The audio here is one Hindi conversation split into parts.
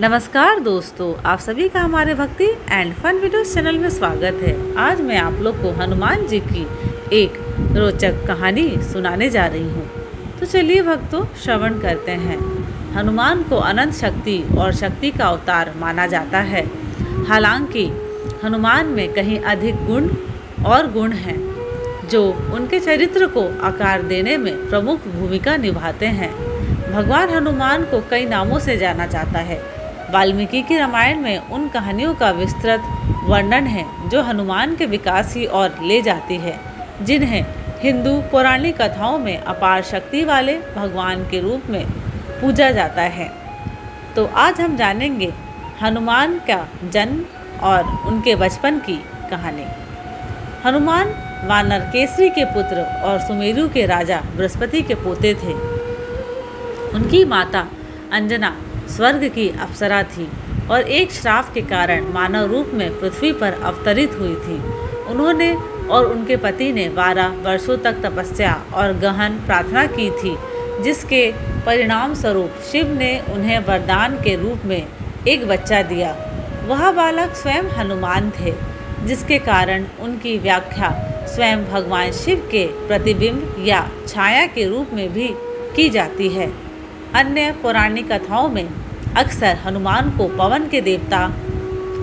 नमस्कार दोस्तों, आप सभी का हमारे भक्ति एंड फन वीडियोस चैनल में स्वागत है। आज मैं आप लोग को हनुमान जी की एक रोचक कहानी सुनाने जा रही हूँ। तो चलिए भक्तों, श्रवण करते हैं। हनुमान को अनंत शक्ति और शक्ति का अवतार माना जाता है। हालाँकि, हनुमान में कहीं अधिक गुण और गुण हैं, जो उनके चरित्र को आकार देने में प्रमुख भूमिका निभाते हैं। भगवान हनुमान को कई नामों से जाना जाता है। वाल्मीकि की रामायण में उन कहानियों का विस्तृत वर्णन है, जो हनुमान के विकास की ओर ले जाती है, जिन्हें हिंदू पौराणिक कथाओं में अपार शक्ति वाले भगवान के रूप में पूजा जाता है। तो आज हम जानेंगे हनुमान का जन्म और उनके बचपन की कहानी। हनुमान वानर केसरी के पुत्र और सुमेरु के राजा बृहस्पति के पोते थे। उनकी माता अंजना स्वर्ग की अप्सरा थी और एक श्राप के कारण मानव रूप में पृथ्वी पर अवतरित हुई थी। उन्होंने और उनके पति ने बारह वर्षों तक तपस्या और गहन प्रार्थना की थी, जिसके परिणाम स्वरूप शिव ने उन्हें वरदान के रूप में एक बच्चा दिया। वह बालक स्वयं हनुमान थे, जिसके कारण उनकी व्याख्या स्वयं भगवान शिव के प्रतिबिंब या छाया के रूप में भी की जाती है। अन्य पौराणिक कथाओं में अक्सर हनुमान को पवन के देवता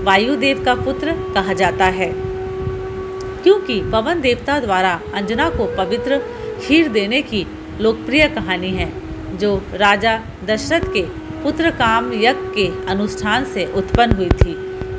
वायुदेव का पुत्र कहा जाता है। क्योंकि पवन देवता द्वारा अंजना को पवित्र खीर देने की लोकप्रिय कहानी है, जो राजा दशरथ के पुत्र काम यज्ञ के अनुष्ठान से उत्पन्न हुई थी।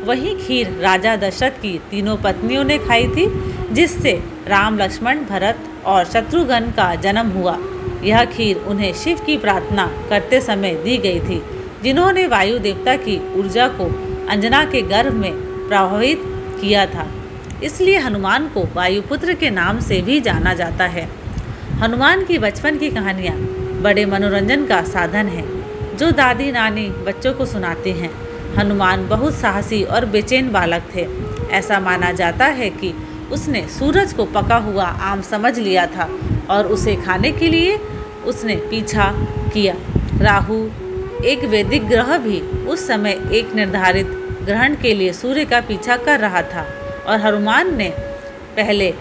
वही खीर राजा दशरथ की तीनों पत्नियों ने खाई थी, जिससे राम, लक्ष्मण, भरत और शत्रुघ्न का जन्म हुआ। यह खीर उन्हें शिव की प्रार्थना करते समय दी गई थी, जिन्होंने वायु देवता की ऊर्जा को अंजना के गर्भ में प्रभावित किया था। इसलिए हनुमान को वायुपुत्र के नाम से भी जाना जाता है। हनुमान की बचपन की कहानियाँ बड़े मनोरंजन का साधन है, जो दादी नानी बच्चों को सुनाते हैं। हनुमान बहुत साहसी और बेचैन बालक थे। ऐसा माना जाता है कि उसने सूरज को पका हुआ आम समझ लिया था और उसे खाने के लिए उसने पीछा किया। राहु, एक वैदिक ग्रह भी उस समय एक निर्धारित ग्रहण के लिए सूर्य का पीछा कर रहा था और हनुमान ने पहले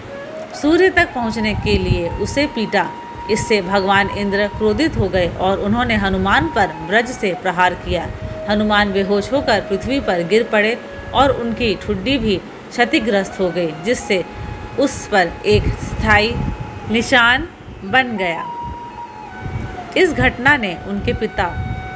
सूर्य तक पहुँचने के लिए उसे पीटा। इससे भगवान इंद्र क्रोधित हो गए और उन्होंने हनुमान पर ब्रज से प्रहार किया। हनुमान बेहोश होकर पृथ्वी पर गिर पड़े और उनकी ठुड्डी भी क्षतिग्रस्त हो गई, जिससे उस पर एक स्थायी निशान बन गया। इस घटना ने उनके पिता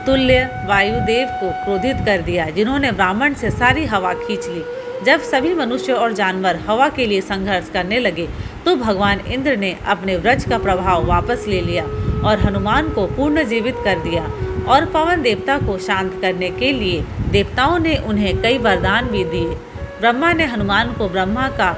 तुल्य वायुदेव को क्रोधित कर दिया, जिन्होंने ब्राह्मण से सारी हवा खींच ली। जब सभी मनुष्य और जानवर हवा के लिए संघर्ष करने लगे तो भगवान इंद्र ने अपने व्रज का प्रभाव वापस ले लिया और हनुमान को पूर्ण जीवित कर दिया और पवन देवता को शांत करने के लिए देवताओं ने उन्हें कई वरदान भी दिए। ब्रह्मा ने हनुमान को ब्रह्मा का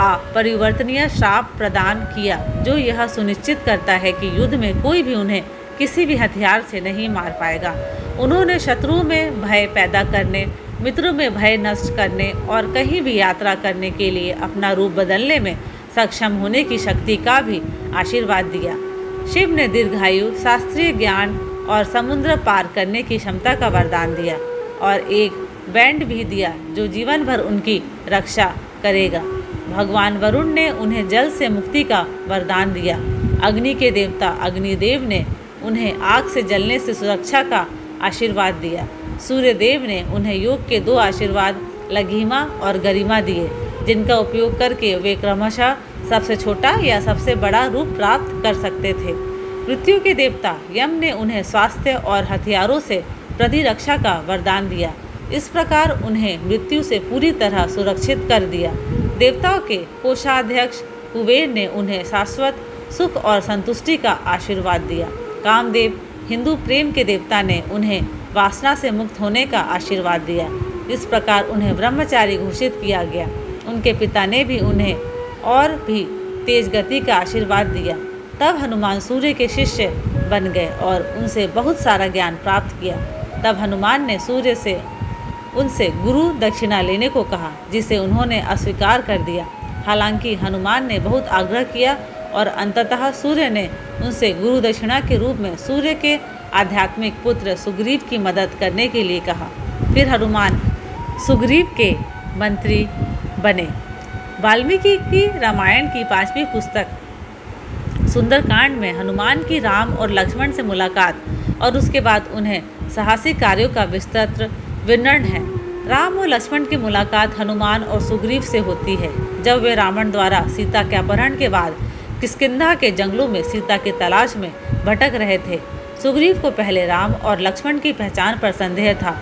अपरिवर्तनीय श्राप प्रदान किया, जो यह सुनिश्चित करता है कि युद्ध में कोई भी उन्हें किसी भी हथियार से नहीं मार पाएगा। उन्होंने शत्रुओं में भय पैदा करने, मित्रों में भय नष्ट करने और कहीं भी यात्रा करने के लिए अपना रूप बदलने में सक्षम होने की शक्ति का भी आशीर्वाद दिया। शिव ने दीर्घायु, शास्त्रीय ज्ञान और समुद्र पार करने की क्षमता का वरदान दिया और एक बैंड भी दिया जो जीवन भर उनकी रक्षा करेगा। भगवान वरुण ने उन्हें जल से मुक्ति का वरदान दिया। अग्नि के देवता अग्निदेव ने उन्हें आग से जलने से सुरक्षा का आशीर्वाद दिया। सूर्य देव ने उन्हें योग के दो आशीर्वाद, लघिमा और गरिमा दिए, जिनका उपयोग करके वे क्रमशः सबसे छोटा या सबसे बड़ा रूप प्राप्त कर सकते थे। मृत्यु के देवता यम ने उन्हें स्वास्थ्य और हथियारों से प्रतिरक्षा का वरदान दिया। इस प्रकार उन्हें मृत्यु से पूरी तरह सुरक्षित कर दिया। देवताओं के कोषाध्यक्ष कुबेर ने उन्हें शाश्वत सुख और संतुष्टि का आशीर्वाद दिया। कामदेव, हिंदू प्रेम के देवता ने उन्हें वासना से मुक्त होने का आशीर्वाद दिया। इस प्रकार उन्हें ब्रह्मचारी घोषित किया गया। उनके पिता ने भी उन्हें और भी तेज गति का आशीर्वाद दिया। तब हनुमान सूर्य के शिष्य बन गए और उनसे बहुत सारा ज्ञान प्राप्त किया। तब हनुमान ने सूर्य से, उनसे गुरु दक्षिणा लेने को कहा, जिसे उन्होंने अस्वीकार कर दिया। हालाँकि हनुमान ने बहुत आग्रह किया और अंततः सूर्य ने उनसे गुरु दक्षिणा के रूप में सूर्य के आध्यात्मिक पुत्र सुग्रीव की मदद करने के लिए कहा। फिर हनुमान सुग्रीव के मंत्री बने। वाल्मीकि की रामायण की पांचवी पुस्तक, सुंदरकांड में हनुमान की राम और लक्ष्मण से मुलाकात और उसके बाद उन्हें साहसिक कार्यों का विस्तृत वर्णन है। राम और लक्ष्मण की मुलाकात हनुमान और सुग्रीव से होती है। जब वे रावण द्वारा सीता के अपहरण के बाद किसकिंधा के जंगलों में सीता की तलाश में भटक रहे थे। सुग्रीव को पहले राम और लक्ष्मण की पहचान पर संदेह था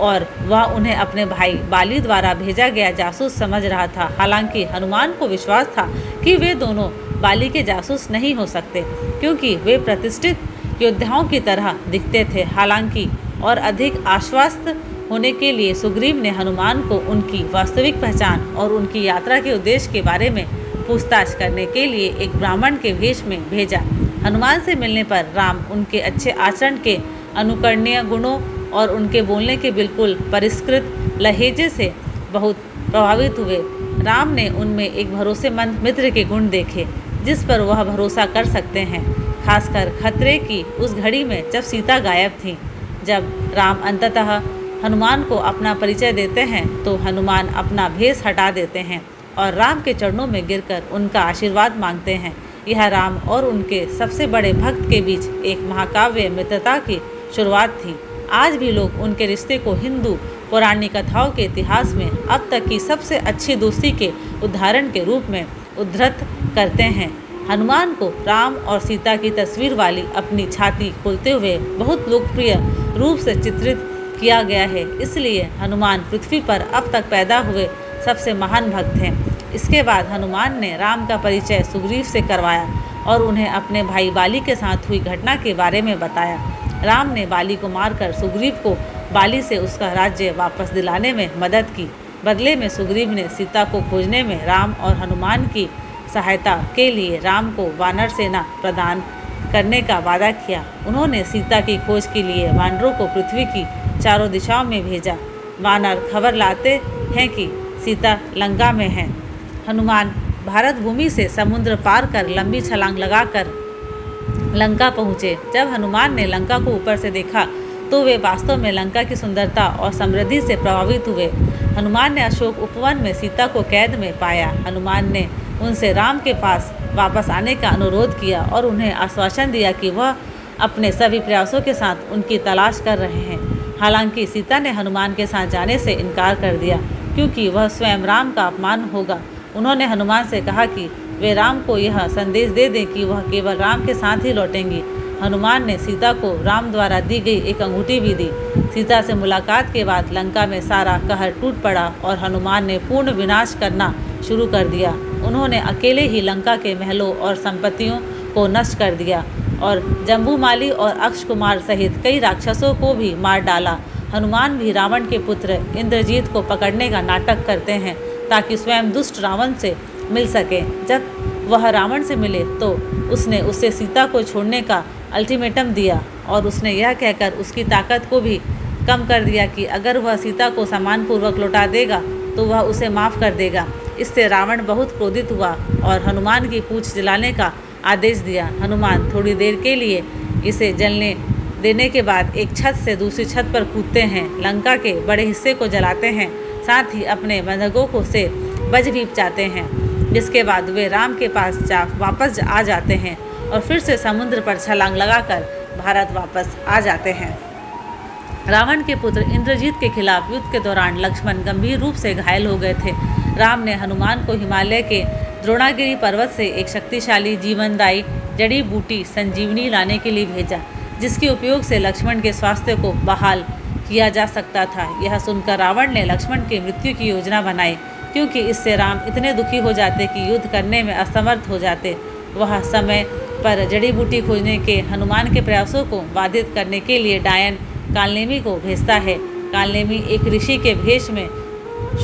और वह उन्हें अपने भाई बाली द्वारा भेजा गया जासूस समझ रहा था। हालाँकि हनुमान को विश्वास था कि वे दोनों बाली के जासूस नहीं हो सकते, क्योंकि वे प्रतिष्ठित योद्धाओं की तरह दिखते थे। हालाँकि और अधिक आश्वस्त होने के लिए सुग्रीव ने हनुमान को उनकी वास्तविक पहचान और उनकी यात्रा के उद्देश्य के बारे में पूछताछ करने के लिए एक ब्राह्मण के वेश में भेजा। हनुमान से मिलने पर राम उनके अच्छे आचरण के अनुकरणीय गुणों और उनके बोलने के बिल्कुल परिष्कृत लहेजे से बहुत प्रभावित हुए। राम ने उनमें एक भरोसेमंद मित्र के गुण देखे, जिस पर वह भरोसा कर सकते हैं, खासकर खतरे की उस घड़ी में जब सीता गायब थी। जब राम अंततः हनुमान को अपना परिचय देते हैं तो हनुमान अपना भेष हटा देते हैं। और राम के चरणों में गिरकर उनका आशीर्वाद मांगते हैं। यह राम और उनके सबसे बड़े भक्त के बीच एक महाकाव्य मित्रता की शुरुआत थी। आज भी लोग उनके रिश्ते को हिंदू पौराणिक कथाओं के इतिहास में अब तक की सबसे अच्छी दोस्ती के उदाहरण के रूप में उद्धृत करते हैं। हनुमान को राम और सीता की तस्वीर वाली अपनी छाती खोलते हुए बहुत लोकप्रिय रूप से चित्रित किया गया है। इसलिए हनुमान पृथ्वी पर अब तक पैदा हुए सबसे महान भक्त हैं। इसके बाद हनुमान ने राम का परिचय सुग्रीव से करवाया और उन्हें अपने भाई बाली के साथ हुई घटना के बारे में बताया। राम ने बाली को मारकर सुग्रीव को बाली से उसका राज्य वापस दिलाने में मदद की। बदले में सुग्रीव ने सीता को खोजने में राम और हनुमान की सहायता के लिए राम को वानर सेना प्रदान करने का वादा किया। उन्होंने सीता की खोज के लिए वानरों को पृथ्वी की चारों दिशाओं में भेजा। वानर खबर लाते हैं कि सीता लंका में है। हनुमान भारत भूमि से समुद्र पार कर लंबी छलांग लगाकर लंका पहुँचे। जब हनुमान ने लंका को ऊपर से देखा तो वे वास्तव में लंका की सुंदरता और समृद्धि से प्रभावित हुए। हनुमान ने अशोक उपवन में सीता को कैद में पाया। हनुमान ने उनसे राम के पास वापस आने का अनुरोध किया और उन्हें आश्वासन दिया कि वह अपने सभी प्रयासों के साथ उनकी तलाश कर रहे हैं। हालाँकि सीता ने हनुमान के साथ जाने से इनकार कर दिया। क्योंकि वह स्वयं राम का अपमान होगा। उन्होंने हनुमान से कहा कि वे राम को यह संदेश दे दें कि वह केवल राम के साथ ही लौटेंगी। हनुमान ने सीता को राम द्वारा दी गई एक अंगूठी भी दी। सीता से मुलाकात के बाद लंका में सारा कहर टूट पड़ा और हनुमान ने पूर्ण विनाश करना शुरू कर दिया। उन्होंने अकेले ही लंका के महलों और संपत्तियों को नष्ट कर दिया और जम्बूमाली और अक्ष कुमार सहित कई राक्षसों को भी मार डाला। हनुमान भी रावण के पुत्र इंद्रजीत को पकड़ने का नाटक करते हैं ताकि स्वयं दुष्ट रावण से मिल सके। जब वह रावण से मिले तो उसने उसे सीता को छोड़ने का अल्टीमेटम दिया और उसने यह कहकर उसकी ताकत को भी कम कर दिया कि अगर वह सीता को सम्मानपूर्वक लौटा देगा तो वह उसे माफ़ कर देगा। इससे रावण बहुत क्रोधित हुआ और हनुमान की पूछ जलाने का आदेश दिया। हनुमान थोड़ी देर के लिए इसे जलने देने के बाद एक छत से दूसरी छत पर कूदते हैं। लंका के बड़े हिस्से को जलाते हैं, साथ ही अपने बंधकों को से बज भी जाते हैं। जिसके बाद वे राम के पास जा, वापस आ जाते हैं और फिर से समुद्र पर छलांग लगाकर भारत वापस आ जाते हैं। रावण के पुत्र इंद्रजीत के खिलाफ युद्ध के दौरान लक्ष्मण गंभीर रूप से घायल हो गए थे। राम ने हनुमान को हिमालय के द्रोणागिरी पर्वत से एक शक्तिशाली जीवनदायी जड़ी बूटी संजीवनी लाने के लिए भेजा। जिसके उपयोग से लक्ष्मण के स्वास्थ्य को बहाल किया जा सकता था। यह सुनकर रावण ने लक्ष्मण की मृत्यु की योजना बनाई, क्योंकि इससे राम इतने दुखी हो जाते कि युद्ध करने में असमर्थ हो जाते। वह समय पर जड़ी बूटी खोजने के, हनुमान के प्रयासों को बाधित करने के लिए डायन कालनेमी को भेजता है। कालनेमी एक ऋषि के भेष में,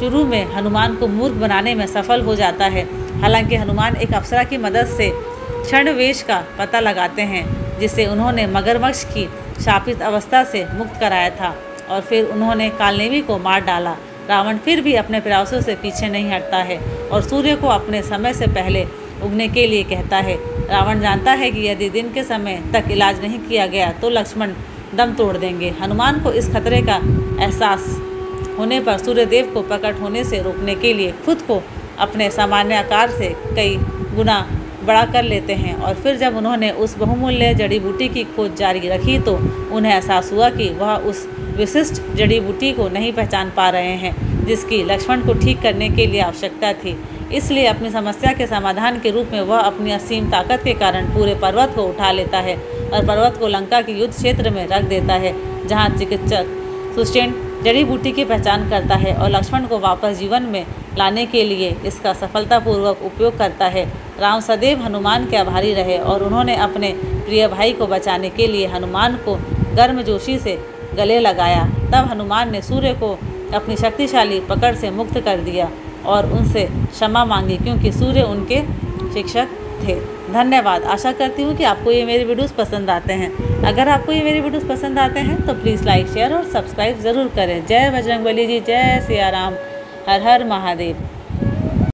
शुरू में हनुमान को मूर्ख बनाने में सफल हो जाता है। हालाँकि हनुमान एक अप्सरा की मदद से क्षण वेश का पता लगाते हैं। जिसे उन्होंने मगरमच्छ की शापित अवस्था से मुक्त कराया था और फिर उन्होंने कालनेवी को मार डाला। रावण फिर भी अपने प्रयासों से पीछे नहीं हटता है और सूर्य को अपने समय से पहले उगने के लिए कहता है। रावण जानता है कि यदि दिन के समय तक इलाज नहीं किया गया तो लक्ष्मण दम तोड़ देंगे। हनुमान को इस खतरे का एहसास होने पर सूर्यदेव को प्रकट होने से रोकने के लिए खुद को अपने सामान्य आकार से कई गुना बड़ा कर लेते हैं। और फिर जब उन्होंने उस बहुमूल्य जड़ी बूटी की खोज जारी रखी तो उन्हें एहसास हुआ कि वह उस विशिष्ट जड़ी बूटी को नहीं पहचान पा रहे हैं, जिसकी लक्ष्मण को ठीक करने के लिए आवश्यकता थी। इसलिए अपनी समस्या के समाधान के रूप में वह अपनी असीम ताकत के कारण पूरे पर्वत को उठा लेता है और पर्वत को लंका के युद्ध क्षेत्र में रख देता है, जहाँ चिकित्सक सुस्टेन जड़ी बूटी की पहचान करता है और लक्ष्मण को वापस जीवन में लाने के लिए इसका सफलतापूर्वक उपयोग करता है। राम सदैव हनुमान के आभारी रहे और उन्होंने अपने प्रिय भाई को बचाने के लिए हनुमान को गर्मजोशी से गले लगाया। तब हनुमान ने सूर्य को अपनी शक्तिशाली पकड़ से मुक्त कर दिया और उनसे क्षमा मांगी, क्योंकि सूर्य उनके शिक्षक थे। धन्यवाद। आशा करती हूँ कि आपको ये मेरे वीडियोस पसंद आते हैं। अगर आपको ये मेरे वीडियोस पसंद आते हैं तो प्लीज़ लाइक शेयर और सब्सक्राइब ज़रूर करें। जय बजरंग बली जी, जय सिया राम। हर हर महादेव।